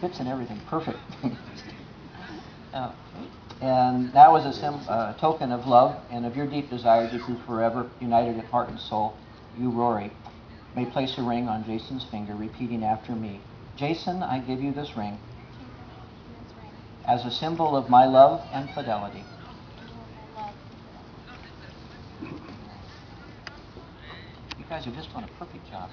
fits in everything, perfect. Uh, And that was a sim, a token of love and of your deep desire to be forever united in heart and soul. You, Rory, may place a ring on Jason's finger, repeating after me. Jason, I give you this ring as a symbol of my love and fidelity. You guys are just doing a perfect job.